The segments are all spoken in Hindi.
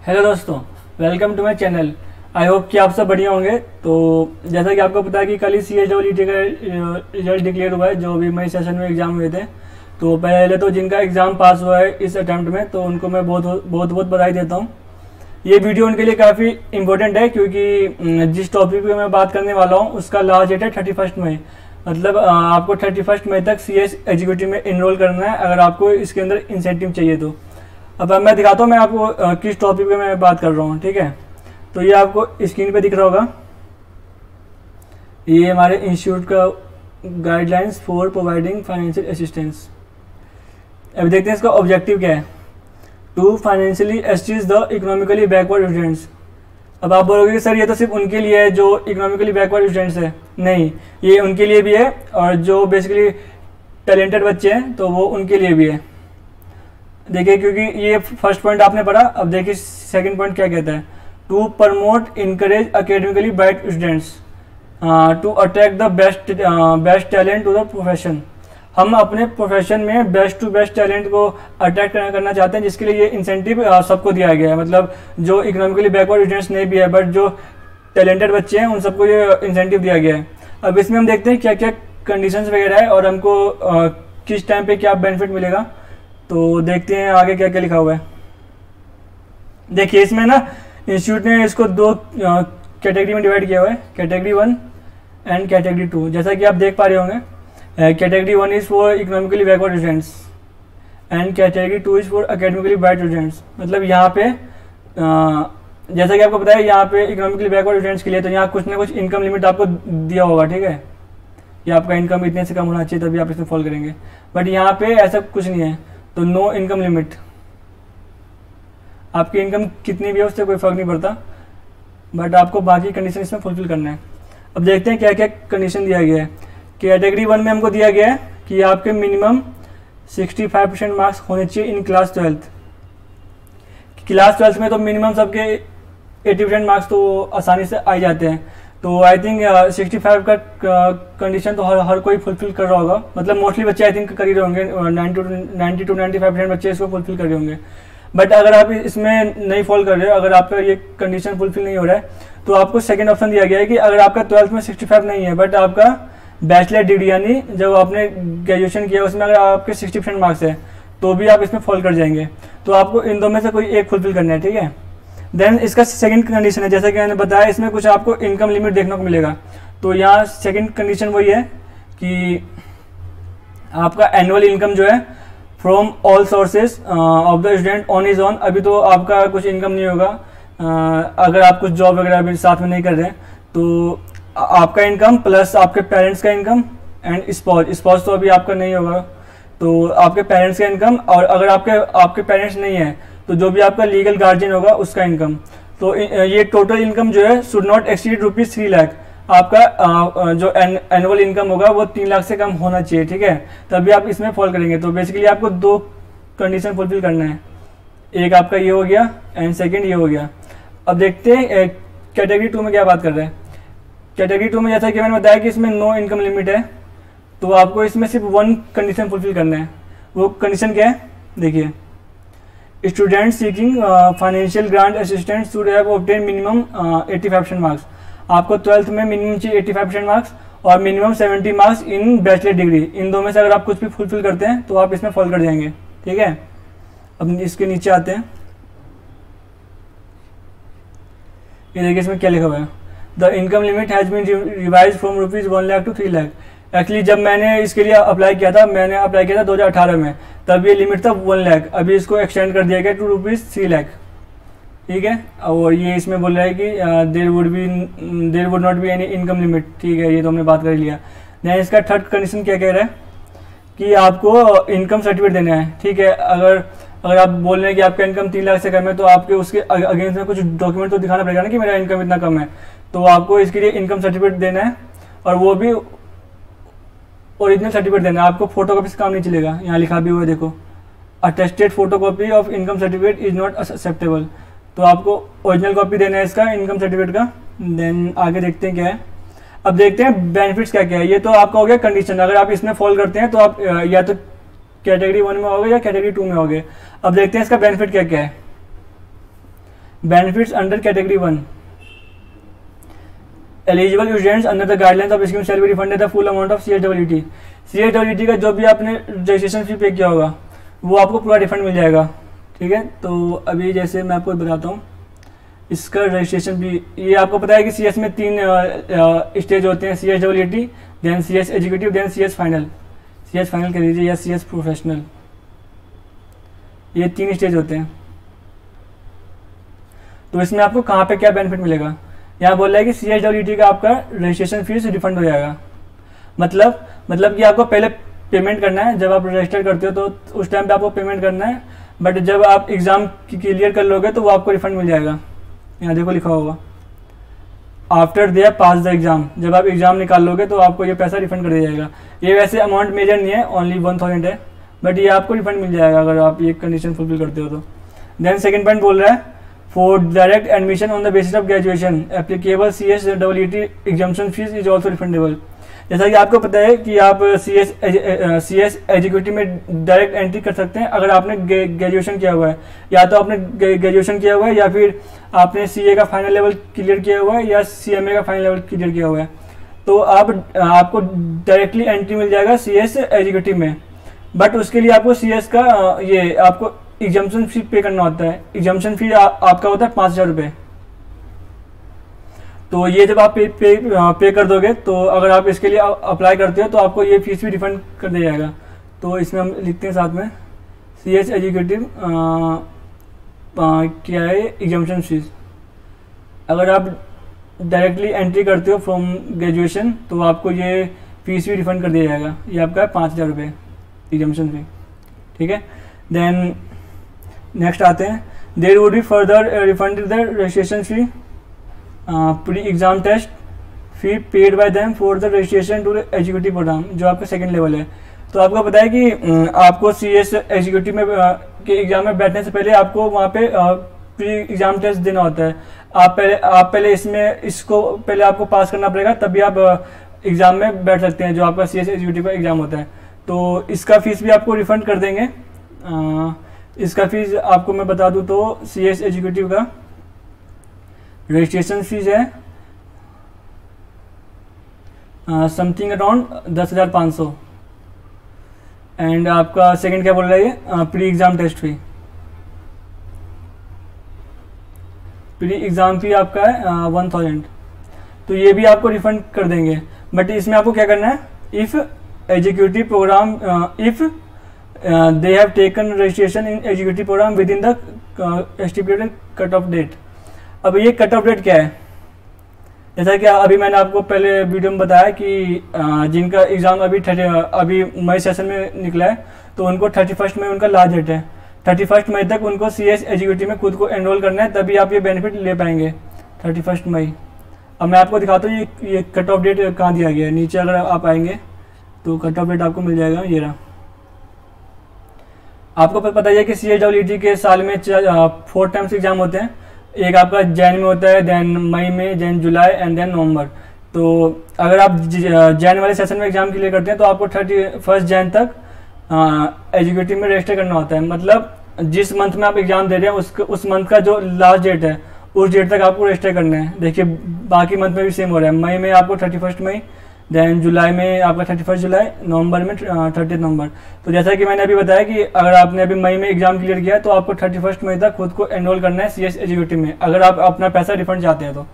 हेलो दोस्तों welcome to my channel I hope कि आप सब बढ़िया होंगे। तो जैसा कि आपको पता है कि कल ही सी एच डब्ल्यू टी का रिज़ल्ट डिक्लेयर हुआ है, जो भी मई सेशन में एग्ज़ाम हुए थे। तो पहले तो जिनका एग्ज़ाम पास हुआ है इस अटैम्प्ट में तो उनको मैं बहुत बहुत बहुत बधाई देता हूँ। ये वीडियो उनके लिए काफ़ी इंपॉर्टेंट है, क्योंकि जिस टॉपिक पे मैं बात करने वाला हूँ, उसका लास्ट डेट है थर्टी फ़र्स्ट मई। मतलब आपको थर्टी फ़र्स्ट मई तक सी एस एग्जीक्यूटिव में इनरोल करना है, अगर आपको इसके अंदर इंसेंटिव चाहिए तो। अब मैं दिखाता हूँ, मैं आपको किस टॉपिक पे मैं बात कर रहा हूँ, ठीक है? तो ये आपको स्क्रीन पे दिख रहा होगा। ये हमारे इंस्टीट्यूट का guidelines for providing financial assistance अभी देखते हैं इसका ऑब्जेक्टिव क्या है। To financially assist the economically backward students अब आप बोलोगे कि, सर, ये तो सिर्फ़ उनके लिए है जो इकोनॉमिकली बैकवर्ड स्टूडेंट्स है। नहीं, ये उनके लिए भी है और जो बेसिकली टैलेंटेड बच्चे हैं तो वो उनके लिए भी है। देखिए क्योंकि ये फ़र्स्ट पॉइंट आपने पढ़ा अब देखिए सेकंड पॉइंट क्या कहता है? To promote encourage academically bright students to attract the best best talent to the profession हम अपने प्रोफेशन में बेस्ट टू बेस्ट टैलेंट को अट्रैक्ट करना चाहते हैं जिसके लिए ये इंसेंटिव सबको दिया गया है। मतलब जो इकोनॉमिकली बैकवर्ड स्टूडेंट्स नहीं भी है बट जो टैलेंटेड बच्चे हैं उन सबको ये इंसेंटिव दिया गया है। अब इसमें हम देखते हैं क्या क्या कंडीशंस वगैरह है और हमको uh, किस टाइम पे क्या बेनिफिट मिलेगा। तो देखते हैं आगे क्या क्या लिखा हुआ है। देखिए, इसमें ना इंस्टीट्यूट ने इसको दो कैटेगरी में डिवाइड किया हुआ है category one and category two जैसा कि आप देख पा रहे होंगे category one is for economically backward students and category two is for academically bright students मतलब यहाँ पे जैसा कि आपको पता है, यहाँ पे इकोनॉमिकली बैकवर्ड स्टूडेंट्स के लिए तो यहाँ कुछ ना कुछ इनकम लिमिट आपको दिया होगा, ठीक है? कि आपका इनकम इतने से कम होना चाहिए, तभी आप इसमें फॉल करेंगे। बट यहाँ पे ऐसा कुछ नहीं है। तो नो इनकम लिमिट आपकी इनकम कितनी भी है, उससे कोई फ़र्क नहीं पड़ता बट आपको बाकी कंडीशन इसमें फुलफिल करना है। अब देखते हैं क्या क्या कंडीशन दिया गया है। कैटेगरी वन में हमको दिया गया है कि आपके मिनिमम 65 परसेंट मार्क्स होने चाहिए in class twelfth class twelfth में तो मिनिमम सबके 80 परसेंट मार्क्स तो आसानी से आ जाते हैं। तो आई थिंक सिक्सटी फाइव का कंडीशन तो हर हर कोई फुलफिल कर रहा होगा। मतलब मोस्टली बच्चे आई थिंक कर ही रहे होंगे ninety two ninety five percent बच्चे इसको फुलफिल कर रहे होंगे। बट अगर आप इसमें नहीं फॉल कर रहे हो अगर आपका ये कंडीशन फुलफिल नहीं हो रहा है तो आपको सेकेंड ऑप्शन दिया गया है कि अगर आपका ट्वेल्थ में सिक्सटी फाइव नहीं है बट आपका बैचलर डिग्री यानी जब आपने ग्रेजुएशन किया, उसमें अगर आपके सिक्सटी परसेंट मार्क्स है तो भी आप इसमें फॉल कर जाएँगे। तो आपको इन दो में से कोई एक फुलफिल करना है, ठीक है? देन इसका सेकंड कंडीशन है जैसा कि मैंने बताया इसमें कुछ आपको इनकम लिमिट देखने को मिलेगा। तो यहाँ सेकंड कंडीशन वही है कि आपका एनुअल इनकम जो है from all sources of the student on is on अभी तो आपका कुछ इनकम नहीं होगा। Uh, अगर आप कुछ जॉब वगैरह अभी साथ में नहीं कर रहे तो आपका इनकम प्लस आपके पेरेंट्स का इनकम एंड स्पॉज स्पॉज तो अभी आपका नहीं होगा। तो आपके पेरेंट्स का इनकम और अगर आपके आपके पेरेंट्स नहीं है तो जो भी आपका लीगल गार्जियन होगा, उसका इनकम तो ये टोटल इनकम जो है should not exceed rupees three lakh आपका जो एनुअल इनकम होगा, वो तीन लाख से कम होना चाहिए, ठीक है? तभी आप इसमें फॉल करेंगे. तो बेसिकली आपको दो कंडीशन फुलफिल करना है. एक आपका ये हो गया एंड सेकेंड ये हो गया. अब देखते हैं कैटेगरी टू में क्या बात कर रहे हैं. कैटेगरी टू में जैसा कि मैंने बताया कि इसमें नो इनकम लिमिट है तो आपको इसमें सिर्फ़ वन कंडीशन फुलफिल करना है. वो कंडीशन क्या है? देखिए student seeking financial grant assistant should have obtain minimum eighty five percent marks आपको ट्वेल्थ में मिनिमम चाहिए एट्टी फाइव परसेंट मार्क्स और minimum seventy marks in bachelor degree in दो में से अगर आप कुछ भी फुलफिल करते हैं तो आप इसमें फॉल कर जाएँगे। ठीक है? अब इसके नीचे आते हैं। ये देखिए इसमें क्या लिखा हुआ है। The income limit has been revise from rupees one lakh to three lakh actually जब मैंने इसके लिए अप्लाई किया था, मैंने अप्लाई किया था 2018 में, तब ये लिमिट था वन लैख अभी इसको एक्सटेंड कर दिया गया टू रुपीज़ थ्री लैख ठीक है? और ये इसमें बोल रहा है कि there would be there would not be any income limit ठीक है, ये तो हमने बात कर लिया. नहीं इसका थर्ड कंडीशन क्या कह रहा है? कि आपको इनकम सर्टिफिकेट देना है. ठीक है? अगर अगर आप बोल रहे हैं कि आपका इनकम तीन लाख से कम है तो आपके उसके अगेंस्ट में कुछ डॉक्यूमेंट तो दिखाना पड़ेगा ना कि मेरा इनकम इतना कम है. तो आपको इसके लिए इनकम सर्टिफिकेट देना है, और वो भी ओरिजिनल सर्टिफिकेट देना। आपको फ़ोटो कॉपी काम नहीं चलेगा। यहाँ लिखा भी हुआ है, देखो। Attested photocopy of income certificate is not acceptable तो आपको ओरिजिनल कॉपी देना है इसका इनकम सर्टिफिकेट का। देन आगे देखते हैं क्या है। अब देखते हैं बेनिफिट्स क्या क्या है। ये तो आपका हो गया कंडीशन अगर आप इसमें फॉल करते हैं तो आप या तो कैटेगरी वन में होगे या कैटेगरी टू में होगे अब देखते हैं इसका बेनिफिट क्या क्या है। Benefits under category one eligible students under the guidelines of scheme shall be refunded the full amount of C H W T C H W T का जो भी आपने रजिस्ट्रेशन फ़ी पे किया होगा, वो आपको पूरा रिफंड मिल जाएगा। ठीक है? तो अभी जैसे मैं आपको बताता हूँ, इसका रजिस्ट्रेशन भी ये आपको पता है कि सी एस में तीन स्टेज होते हैं C S W T then C S executive then C S final C S final कर लीजिए या सी एस प्रोफेशनल ये तीन स्टेज होते हैं। तो इसमें आपको कहाँ पे क्या बेनिफिट मिलेगा? यहाँ बोल रहा है कि सी एच डब्ल्यू टी का आपका रजिस्ट्रेशन फ़ीस रिफंड हो जाएगा। मतलब मतलब कि आपको पहले पेमेंट करना है, जब आप रजिस्टर करते हो तो उस टाइम पे आपको पेमेंट करना है बट जब आप एग्ज़ाम क्लियर कर लोगे तो वो आपको रिफंड मिल जाएगा। यहाँ देखो लिखा होगा after they pass the exam जब आप एग्ज़ाम निकाल लोगे तो आपको ये पैसा रिफंड कर दिया जाएगा। ये वैसे अमाउंट मेजर नहीं है ओनली वन थाउज़ेंड है बट ये आपको रिफंड मिल जाएगा अगर आप ये कंडीशन फुलफिल करते हो तो। देन सेकेंड पॉइंट बोल रहा है for direct admission on the basis of graduation applicable C S W T examination fees is also refundable जैसा कि आपको पता है कि आप C S C S executive में डायरेक्ट एंट्री कर सकते हैं अगर आपने ग्रेजुएशन किया हुआ है। या तो आपने ग्रेजुएशन किया हुआ है या फिर आपने सी ए का फाइनल लेवल क्लियर किया हुआ है या सी एम ए का फाइनल लेवल क्लियर किया हुआ है। तो आप आपको डायरेक्टली एंट्री मिल जाएगा सी एस एजुकेटिव में। बट उसके लिए आपको सी एस का ये, आपको एग्जामेशन फ़ी पे करना होता है। एग्जामेशन फ़ी आ, आपका होता है पाँच हज़ार रुपये तो ये जब आप पे, पे पे कर दोगे तो अगर आप इसके लिए अप्लाई करते हो तो आपको ये फ़ीस भी रिफंड कर दिया जाएगा। तो इसमें हम लिखते हैं साथ में सी एच एजुकेटिव क्या है एग्जामेशन फ़ीस? अगर आप डायरेक्टली एंट्री करते हो फ्रॉम ग्रेजुएशन तो आपको ये फ़ीस भी रिफंड कर दिया जाएगा। ये आपका है पाँच हज़ार रुपये एग्जामेशन फ़ी। ठीक है? देन नेक्स्ट आते हैं। There would be further refund the registration fee pre exam test fee paid by them for the registration to executive program जो आपका सेकेंड लेवल है। तो आपको पता है कि uh, आपको सी एस एजुकेटिव में uh, के एग्ज़ाम में बैठने से पहले आपको वहाँ पे प्री एग्ज़ाम टेस्ट देना होता है। आप पहले आप पहले इसमें इसको पहले आपको पास करना पड़ेगा तभी आप एग्ज़ाम uh, में बैठ सकते हैं जो आपका सी एस एजुकेटिव का एग्ज़ाम होता है। तो इसका फ़ीस भी आपको रिफंड कर देंगे। आ, इसका फ़ीस आपको मैं बता दूँ तो सी एस एजुकेटिव का रजिस्ट्रेशन फ़ीस है समथिंग अराउंड दस हज़ार पाँच सौ। एंड आपका सेकंड क्या बोल रहा है ये? Pre exam test fee pre exam fee आपका है वन थाउज़ेंड तो ये भी आपको रिफंड कर देंगे। बट इसमें आपको क्या करना है? If executive program if they have taken registration in executive program within the stipulated cut off date अब ये कट ऑफ़ डेट क्या है? जैसा कि अभी मैंने आपको पहले वीडियो में बताया कि जिनका एग्ज़ाम अभी अभी मई सेशन में निकला है तो उनको थर्टी फ़र्स्ट में उनका लास्ट डेट है। थर्टी फ़र्स्ट मई तक उनको सी एस एजुकेटिव में खुद को एनरोल करना है, तभी आप ये बेनिफिट ले पाएँगे थर्टी फ़र्स्ट मई। अब मैं आपको दिखाता हूँ ये ये कट ऑफ़ डेट कहाँ दिया गया है। नीचे अगर आप आएँगे तो कट ऑफ़ डेट आपको मिल जाएगा, ये रहा। आपको पता है कि सी एच डब्ल्यू के साल में फोर टाइम्स एग्ज़ाम होते हैं। एक आपका जैन में होता है देन मई में then July and then November. तो अगर आप जैन वाले सेशन में एग्ज़ाम क्लियर करते हैं तो आपको थर्टी फ़र्स्ट जैन तक एजुकेटिव में रजिस्टर करना होता है। मतलब जिस मंथ में आप एग्ज़ाम दे रहे हैं, उसके, उस मंथ का जो लास्ट डेट है, उस डेट तक आपको रजिस्टर करना है। देखिए, बाकी मंथ में भी सेम हो रहा है। मई में आपको thirty first May then July में आपका थर्टी फ़र्स्ट जुलाई नवंबर में थर्टी नवंबर तो जैसा कि मैंने अभी बताया कि अगर आपने अभी मई में एग्ज़ाम क्लियर किया तो आपको थर्टी फ़र्स्ट मई तक खुद को एनरोल करना है सी एस एजुकेटिव में. अगर आप अपना पैसा रिफंड चाहते हैं तो.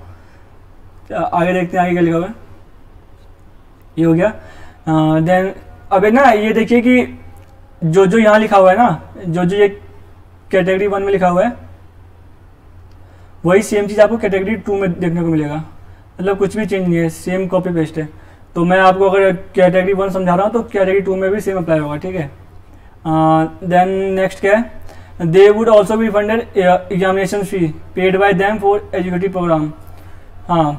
आगे देखते हैं, आगे क्या लिखा हुआ है? ये हो गया. देन अब ना, ये देखिए कि जो जो यहाँ लिखा हुआ है ना, जो जो ये कैटेगरी वन में लिखा हुआ है, वही सेम चीज़ आपको कैटेगरी टू में देखने को मिलेगा. मतलब कुछ भी चेंज नहीं है सेम कॉपी पेस्ट है. तो मैं आपको अगर कैटेगरी वन समझा रहा हूँ तो कैटेगरी टू में भी सेम अप्लाई होगा, ठीक है? देन नेक्स्ट क्या है? They would also be funded examination fee paid by them for executive program हाँ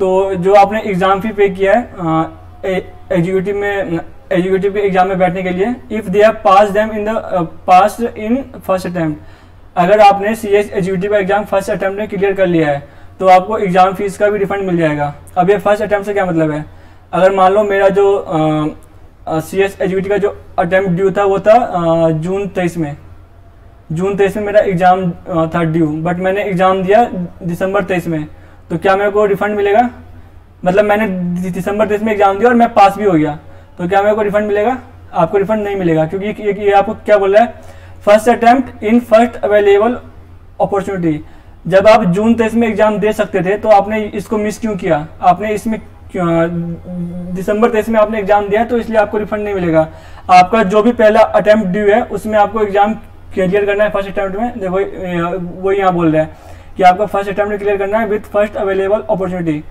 तो जो आपने एग्ज़ाम फ़ी पे किया है एजुकेटिव में एजुकेटिव के एग्ज़ाम में बैठने के लिए if they have pass them in the pass in first attempt अगर आपने सी एस एजुकेटिव का एग्ज़ाम फ़र्स्ट अटैम्प्ट में क्लियर कर लिया है तो आपको एग्ज़ाम फ़ीस का भी रिफंड मिल जाएगा। अब ये फ़र्स्ट अटैम्प्ट से क्या मतलब है? अगर मान लो मेरा जो सी एस एच का जो अटैम्प्ट ड्यू था वो था जून तेईस में। जून तेईस में मेरा एग्ज़ाम था ड्यू बट मैंने एग्ज़ाम दिया दिसंबर तेईस में। तो क्या मेरे को रिफंड मिलेगा? मतलब मैंने दिसंबर तेईस में एग्ज़ाम दिया और मैं पास भी हो गया। तो क्या मेरे को रिफंड मिलेगा? आपको रिफंड नहीं मिलेगा क्योंकि ये, ये आपको क्या बोल रहा है? First attempt in first available opportunity जब आप जून तेईस में एग्ज़ाम दे सकते थे तो आपने इसको मिस क्यों किया? आपने इसमें दिसंबर तेईस में आपने एग्ज़ाम दिया है तो इसलिए आपको रिफंड नहीं मिलेगा। आपका जो भी पहला अटेम्प्ट ड्यू है, उसमें आपको एग्ज़ाम क्लियर करना है फ़र्स्ट अटेम्प्ट में। देखो वो यहाँ बोल रहे हैं कि आपका फ़र्स्ट अटेम्प्ट क्लियर करना है विथ फ़र्स्ट अवेलेबल अपॉर्चुनिटी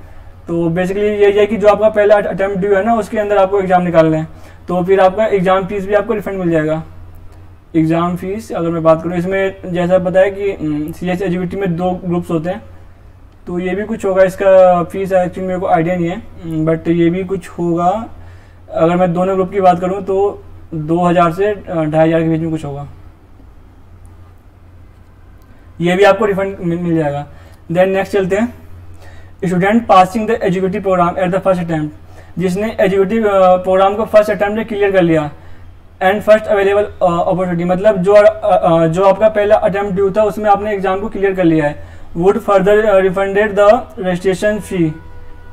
तो बेसिकली यही है कि जो आपका पहला अटेम्प्ट ड्यू है ना, उसके अंदर आपको एग्ज़ाम निकालना है। तो फिर आपका एग्ज़ाम फ़ीस भी आपको रिफंड मिल जाएगा। एग्ज़ाम फ़ीस अगर मैं बात करूँ, इसमें जैसा बताया कि सी एच एच में दो ग्रुप्स होते हैं। तो ये भी कुछ होगा, इसका फ़ीस एक्चुअली मेरे को आइडिया नहीं है बट ये भी कुछ होगा। अगर मैं दोनों ग्रुप की बात करूँ तो दो हज़ार से ढाई हज़ार के बीच में कुछ होगा। ये भी आपको रिफंड मिल जाएगा। देन नेक्स्ट चलते हैं। Student passing the executive program at the first attempt जिसने एजुकेटिव प्रोग्राम को फ़र्स्ट अटैम्प्ट में क्लियर कर लिया। एंड फ़र्स्ट अवेलेबल अपॉर्चुनिटी मतलब जो जो आपका पहला अटैम्प्ट ड्यू था, उसमें आपने एग्ज़ाम को क्लियर कर लिया है। Would further refunded the registration fee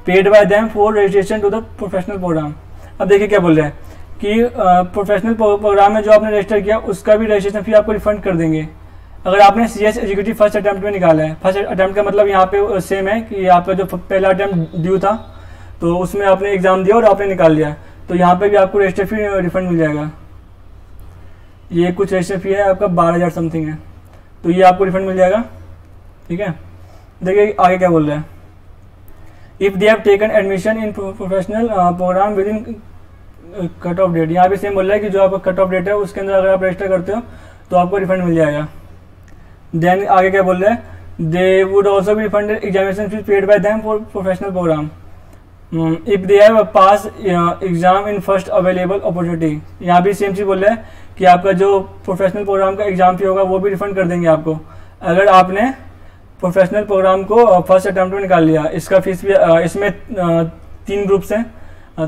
paid by them for registration to the professional program अब देखिए क्या बोल रहे हैं कि प्रोफेशनल uh, प्रोग्राम में जो आपने रजिस्टर किया उसका भी रजिस्ट्रेशन फ़ी आपको रिफंड कर देंगे। अगर आपने C S executive first attempt में निकाला है फ़र्स्ट अटैम्प्ट का मतलब यहाँ पे सेम है कि आपका जो पहला अटैम्प्ट ड्यू था तो उसमें आपने एग्ज़ाम दिया और आपने निकाल लिया। तो यहाँ पे भी आपको रजिस्टर फ़ी रिफंड मिल जाएगा। ये कुछ रजिस्टर फ़ी है आपका बारह हज़ार समथिंग है। तो ये आपको रिफंड मिल जाएगा। ठीक है? देखिए, आगे क्या बोल रहे हैं? If they have taken admission in professional program within cut off date यहाँ भी सेम बोल रहा है कि जो आपका कट ऑफ़ डेट है, उसके अंदर अगर आप रजिस्टर करते हो तो आपको रिफंड मिल जाएगा। देन आगे क्या बोल रहे हैं? दे वुड ऑल्सो भी refunded examination fees paid by them for professional program if they have pass exam in first available opportunity यहाँ भी सेम चीज़ बोल रहे हैं कि आपका जो प्रोफेशनल प्रोग्राम का एग्ज़ाम फ़ी होगा, वो भी रिफंड कर देंगे आपको। अगर आपने प्रोफेशनल प्रोग्राम को फ़र्स्ट अटैम्प्ट में निकाल लिया। इसका फ़ीस भी इसमें तीन ग्रुप्स हैं।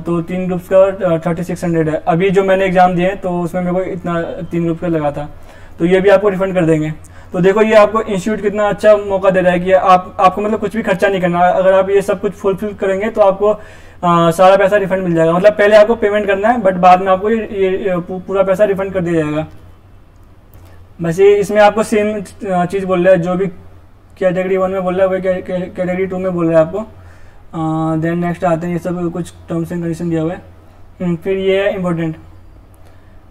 तो तीन ग्रुप्स का थर्टी सिक्स हंड्रेड है। अभी जो मैंने एग्ज़ाम दिए हैं तो उसमें मेरे को इतना तीन ग्रुप का लगा था। तो ये भी आपको रिफंड कर देंगे। तो देखो ये आपको इंस्टीट्यूट कितना अच्छा मौका दे रहा है कि आप आपको मतलब कुछ भी खर्चा नहीं करना। अगर आप ये सब कुछ फुलफिल करेंगे तो आपको आ, सारा पैसा रिफंड मिल जाएगा। मतलब पहले आपको पेमेंट करना है बट बाद में आपको ये, ये पूरा पैसा रिफंड कर दिया जाएगा। बस ये इसमें आपको सेम चीज़ बोल रहा है जो भी कैटेगरी वन में बोल रहा है वही कैटेगरी टू में बोल रहा है आपको। देन नेक्स्ट आते हैं ये सब कुछ टर्म्स एंड कंडीशन दिया हुआ है। हम्म, फिर ये है important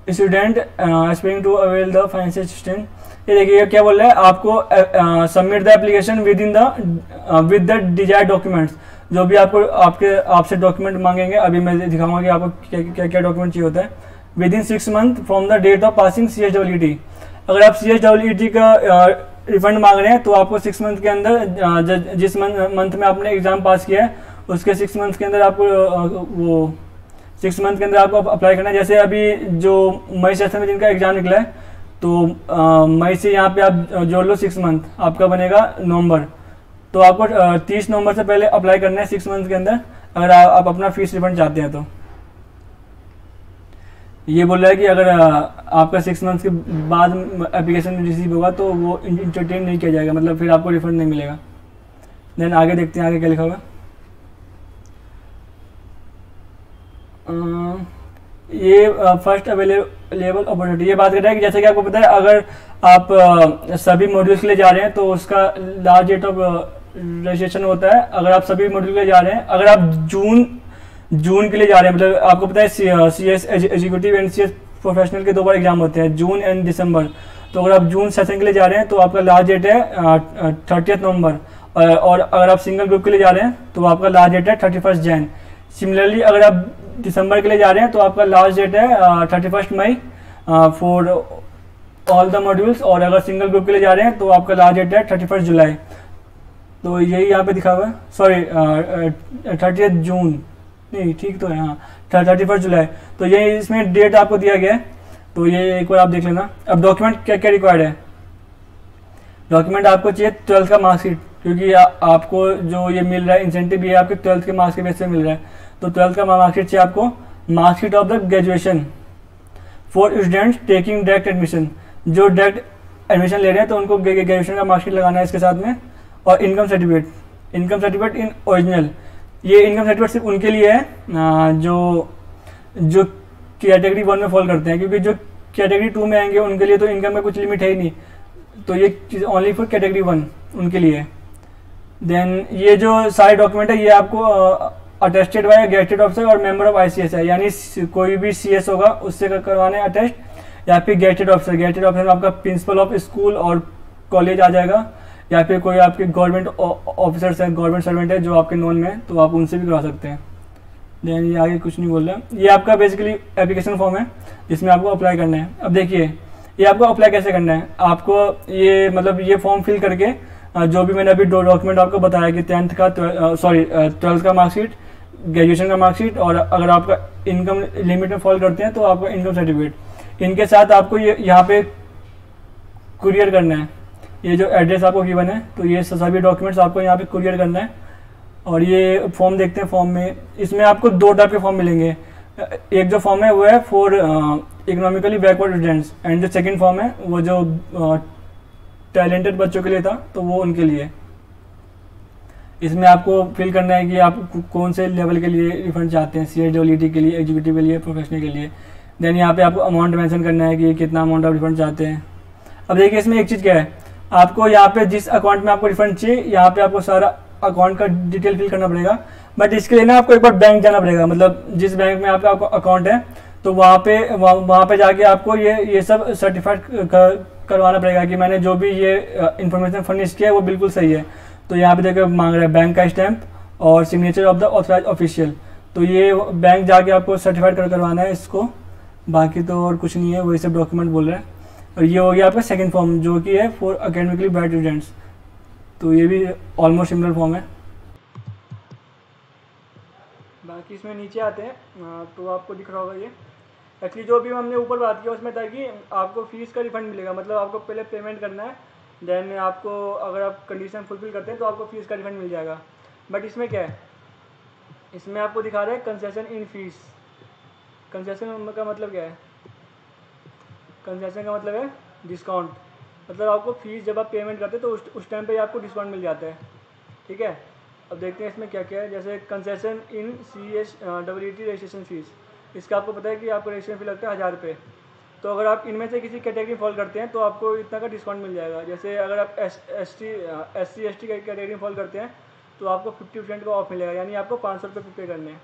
student aspiring to avail the financial assistant ये देखिए क्या बोल रहा है? आपको submit the application within the with the desire documents जो भी आपको आपके आपसे डॉक्यूमेंट मांगेंगे अभी मैं दिखाऊँगा कि आपको क्या क्या, क्या डॉक्यूमेंट चाहिए होता है। Within six month from the date of passing C H W T अगर आप सी एच डब्ल्यू टी का रिफंड मांग रहे हैं तो आपको सिक्स मंथ के अंदर जिस मंथ में आपने एग्ज़ाम पास किया है, उसके सिक्स मंथ के अंदर आपको वो सिक्स मंथ के अंदर आपको अप्लाई करना है। जैसे अभी जो मई सेशन में जिनका एग्ज़ाम निकला है तो मई से यहाँ पे आप जोड़ लो सिक्स मंथ आपका बनेगा नवंबर। तो आपको तीस नवंबर से पहले अप्लाई करना है सिक्स मंथ के अंदर, अगर आप अपना फ़ीस रिफंड चाहते हैं तो। ये बोल रहा है कि अगर आपका सिक्स मंथ के बाद एप्लीकेशन रिसीव होगा तो वो इंटरटेन नहीं किया जाएगा मतलब फिर आपको रिफंड नहीं मिलेगा। देन आगे देखते हैं, आगे क्या लिखा हुआ ये फ़र्स्ट अवेलेबल अपॉर्चुनिटी ये बात कर रहा है कि जैसे कि आपको पता है, अगर आप सभी मॉड्यूल्स के लिए जा रहे हैं तो उसका लास्ट डेट ऑफ़ रजिस्ट्रेशन होता है। अगर आप सभी मॉड्यूल के लिए जा रहे हैं, अगर आप जून जून के लिए जा रहे हैं। मतलब आपको पता है C S executive and C S professional के दो बार एग्ज़ाम होते हैं, जून एंड दिसंबर। तो अगर आप जून सेशन के लिए जा रहे हैं तो आपका लास्ट डेट है थर्टियथ नवंबर। और अगर आप सिंगल ग्रुप के लिए जा रहे हैं तो आपका लास्ट डेट है थर्टी फ़र्स्ट जैन सिमिलरली अगर आप दिसंबर के लिए जा रहे हैं तो आपका लास्ट डेट है thirty first May for all the modules और अगर सिंगल ग्रुप के लिए जा रहे हैं तो आपका लास्ट डेट है थर्टी फ़र्स्ट जुलाई तो यही यहाँ पे दिखा हुआ है। सॉरी थर्टी जून नहीं ठीक तो है हाँ। Thirty first July. तो ये इसमें डेट आपको दिया गया है। तो ये एक बार आप देख लेना। अब डॉक्यूमेंट क्या क्या रिक्वायर्ड है? डॉक्यूमेंट आपको चाहिए ट्वेल्थ का मार्कशीट क्योंकि आ, आपको जो ये मिल रहा है इंसेंटिव है आपके ट्वेल्थ के मार्क्स के बेस पे मिल रहा है। तो ट्वेल्थ का मार्कशीट चाहिए आपको marksheet of the graduation for students taking direct admission जो डायरेक्ट एडमिशन ले रहे हैं तो उनको ग्रेजुएशन का मार्कशीट लगाना है इसके साथ में। और income certificate income certificate in original ये इनकम सर्टिफिकेट सिर्फ़ उनके लिए है जो जो कैटेगरी वन में फॉल करते हैं, क्योंकि जो कैटेगरी टू में आएँगे, उनके लिए तो इनकम का कुछ लिमिट है ही नहीं। तो ये चीज़ ओनली फॉर कैटेगरी वन उनके लिए देन ये जो सारे डॉक्यूमेंट है, ये आपको अटेस्टेड बाय गेस्टेड ऑफिसर और मेंबर ऑफ़ आईसीएस है यानी कोई भी सीएस होगा, उससे करवाने अटेस्ट या फिर गेस्टेड ऑफिसर गेस्टेड ऑफिसर आपका प्रिंसिपल ऑफ़ स्कूल और कॉलेज आ जाएगा। या फिर कोई आपके गवर्नमेंट ऑफिसर्स है, गवर्नमेंट सर्वेंट है जो आपके नॉन में है तो आप उनसे भी करवा सकते हैं। देन ये आगे कुछ नहीं बोल रहा ये आपका बेसिकली एप्लीकेशन फॉर्म है, जिसमें आपको अप्लाई करना है। अब देखिए, ये आपको अप्लाई कैसे करना है? आपको ये मतलब ये फॉर्म फिल करके जो भी मैंने अभी दो डॉक्यूमेंट आपको बताया कि टेंथ का सॉरी ट्वेल्थ का मार्कशीट ग्रेजुएशन का मार्कशीट और अगर आपका इनकम लिमिट में फॉल करते हैं तो आपका इनकम सर्टिफिकेट इनके साथ आपको ये यहाँ पे कुरियर करना है। ये जो एड्रेस आपको गिवन है तो ये सभी डॉक्यूमेंट्स आपको यहाँ पे कुरियर करना है। और ये फॉर्म देखते हैं फॉर्म में। इसमें आपको दो टाइप के फॉर्म मिलेंगे। एक जो फॉर्म है, वो है for economically backward students and जो सेकेंड फॉर्म है, वो जो टैलेंटेड बच्चों के लिए था तो वो उनके लिए। इसमें आपको फिल करना है कि आप कौन से लेवल के लिए रिफंड चाहते हैं सी एच के लिए एग्जीक्यूटिव के लिए प्रोफेशनल के लिए। देन यहाँ पे आपको अमाउंट मेंशन करना है कि कितना अमाउंट आप रिफंड चाहते हैं। अब देखिए इसमें एक चीज़ क्या है? आपको यहाँ पे जिस अकाउंट में आपको रिफंड चाहिए यहाँ पे आपको सारा अकाउंट का डिटेल फिल करना पड़ेगा। बट इसके लिए ना आपको एक बार बैंक जाना पड़ेगा। मतलब जिस बैंक में आपका अकाउंट है तो वहाँ पे वहाँ पे जाके आपको ये ये सब सर्टिफाइड कर, करवाना पड़ेगा कि मैंने जो भी ये इन्फॉर्मेशन फर्निश किया है वो बिल्कुल सही है। तो यहाँ पे देखो मांग रहा है बैंक का स्टैंप और signature of the authorise official तो ये बैंक जाके आपको सर्टिफाइड कर करवाना है इसको। बाकी तो और कुछ नहीं है वही सब डॉक्यूमेंट बोल रहे हैं। और ये हो गया आपका सेकेंड फॉर्म जो कि है फॉर अकेडमिकली बैड स्टूडेंट्स तो ये भी ऑलमोस्ट सिमिलर फॉर्म है। बाकी इसमें नीचे आते हैं। तो आपको दिख रहा होगा ये। एक्चुअली जो भी हमने ऊपर बात किया, उसमें था कि आपको फ़ीस का रिफंड मिलेगा। मतलब आपको पहले पेमेंट करना है देन आपको अगर आप कंडीशन फुलफिल करते हैं तो आपको फ़ीस का रिफंड मिल जाएगा। बट इसमें क्या है? इसमें आपको दिखा रहा है कंसेशन इन फ़ीस कंसेशन का मतलब क्या है? कंसेशन का मतलब है डिस्काउंट मतलब आपको फ़ीस जब आप पेमेंट करते हैं तो उस उस टाइम पे आपको डिस्काउंट मिल जाता है। ठीक है? अब देखते हैं इसमें क्या क्या है। जैसे concession in C S W T registration fees इसका आपको पता है कि आपको रजिस्ट्रेशन फ़ी लगता है हज़ार रुपये। तो अगर आप इनमें से किसी कैटेगरी फॉल करते हैं तो आपको इतना का डिस्काउंट मिल जाएगा। जैसे अगर आप S S T S C S T category fall करते हैं तो आपको फिफ्टी परसेंट का ऑफ़ मिलेगा। यानी आपको पाँच सौ रुपये पे करने हैं।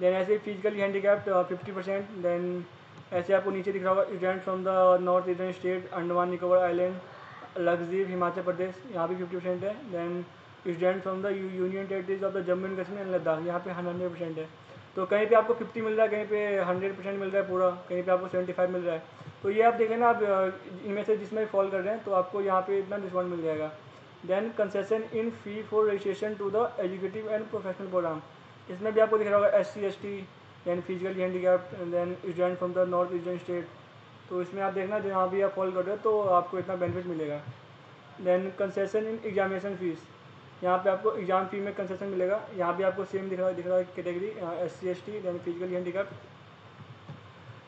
देन ऐसे physically handicapped fifty percent then ऐसे आपको नीचे दिख रहा होगा student from the north eastern state Andaman Nicobar island Lakshadweep Himachal Pradesh यहाँ भी फिफ्टी परसेंट है then student from the union territories of the Jammu and Kashmir and Ladakh यहाँ पे हंड्रेड परसेंट है। तो कहीं पे आपको फिफ्टी मिल रहा है, कहीं पे हंड्रेड परसेंट मिल रहा है पूरा, कहीं पे आपको सेवेंटी फाइव मिल रहा है। तो ये आप देखें ना, आप इनमें से जिसमें फॉल कर रहे हैं तो आपको यहाँ पे इतना डिस्काउंट मिल जाएगा। Then concession in fee for registration to the educative and professional programme इसमें भी आपको दिख रहा होगा S C S T then physically handicapped then student from the north eastern state तो इसमें आप देखना जहाँ भी आप फॉल कर रहे हो तो आपको इतना बेनिफिट मिलेगा। Then concession in examination fees यहाँ पे आपको एग्ज़ाम फ़ी में कंसेशन मिलेगा। यहाँ भी आपको सेम दिख रहा दिख रहा है category S C S T then physically handicapped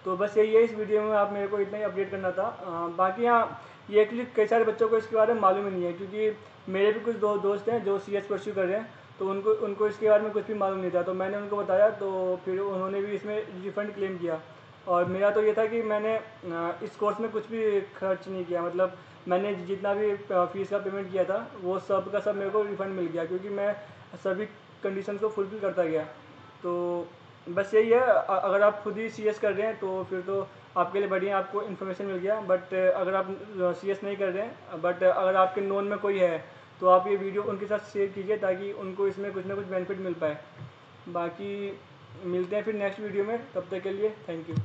तो बस यही है इस वीडियो में आप मेरे को इतना ही अपडेट करना था। आ, बाकी यहाँ ये एक्चुअली कई सारे बच्चों को इसके बारे में मालूम ही नहीं है क्योंकि मेरे भी कुछ दो दोस्त हैं जो सी एस परस्यू कर रहे हैं। तो उनको उनको इसके बारे में कुछ भी मालूम नहीं था। तो मैंने उनको बताया तो फिर उन्होंने भी इसमें रिफंड क्लेम किया। और मेरा तो ये था कि मैंने इस कोर्स में कुछ भी खर्च नहीं किया। मतलब मैंने जितना भी फ़ीस का पेमेंट किया था, वो सब का सब मेरे को रिफंड मिल गया, क्योंकि मैं सभी कंडीशन को फुलफिल करता गया। तो बस यही है। अगर आप खुद ही सीएस कर रहे हैं तो फिर तो आपके लिए बढ़िया आपको इन्फॉर्मेशन मिल गया। बट अगर आप सीएस नहीं कर रहे हैं बट अगर आपके नोन में कोई है तो आप ये वीडियो उनके साथ शेयर कीजिए ताकि उनको इसमें कुछ ना कुछ बेनिफिट मिल पाए। बाकी मिलते हैं फिर नेक्स्ट वीडियो में। तब तक के लिए थैंक यू